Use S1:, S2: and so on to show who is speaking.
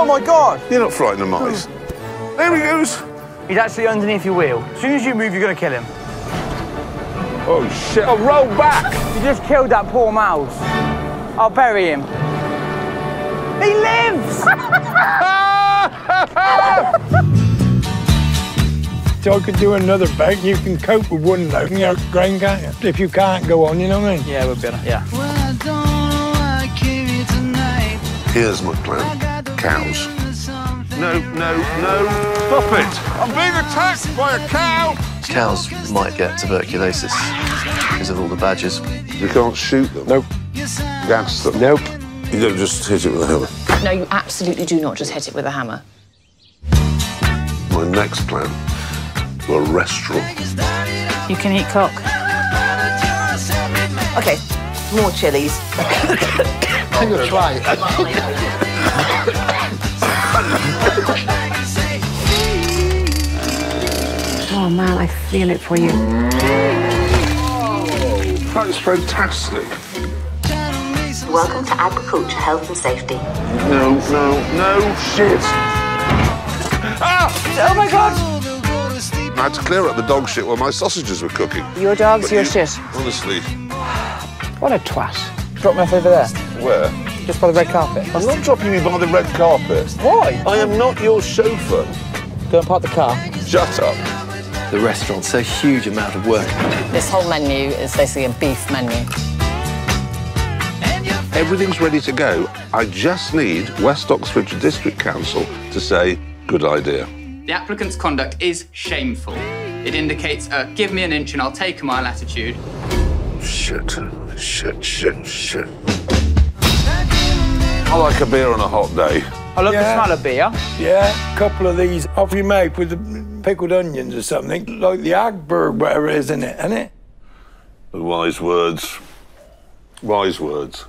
S1: Oh my god!
S2: You're not frightened of mice. There he goes.
S1: He's actually underneath your wheel. As soon as you move, you're gonna kill him.
S2: Oh shit! Oh, roll back!
S1: You just killed that poor mouse. I'll bury him. He lives!
S3: So I could do another bag. You can cope with one though. You know, grain, can't you? If you can't go on, you know what I mean?
S1: yeah, we'll be able to. Yeah.
S2: Here's my plan. Cows. No, no, no! Stop it! I'm being attacked by a cow!
S4: Cows might get tuberculosis because of all the badgers.
S2: You can't shoot them.
S3: Nope.
S2: Gas them.
S3: Nope.
S2: You don't just hit it with a hammer.
S5: No, you absolutely do not just hit it with a hammer.
S2: My next plan. A restaurant.
S5: You can eat cock.
S6: Okay, more chilies.
S3: I'm gonna try it.
S7: Oh man, I feel it for you.
S2: That's fantastic.
S6: Welcome to Agriculture, Health and Safety.
S2: No, no, no, shit! Ah!
S1: Oh my god!
S2: I had to clear up the dog shit while my sausages were cooking.
S1: Your dog's
S2: But
S1: your
S2: you-
S1: shit.
S2: Honestly.
S1: What a twat. Drop me off over there,
S2: Where?
S1: Just by the red carpet.
S2: I'm not dropping you by the red carpet.
S1: Why?
S2: I am not your chauffeur.
S1: Go and park the car.
S2: Shut up.
S4: The restaurant's a huge amount of work.
S5: This whole menu is basically a beef menu.
S2: Everything's ready to go. I just need West Oxfordshire District Council to say, good idea.
S8: The applicant's conduct is shameful. It indicates a give me an inch and I'll take a mile attitude.
S2: Shit, shit, shit, shit. I like a beer on a hot day.
S1: I love
S3: Yeah.
S1: the smell of beer.
S3: Yeah, a couple of these off you make with the pickled onions or something, like the Agberg, whatever it is in it, isn't it?
S2: Wise words. Wise words.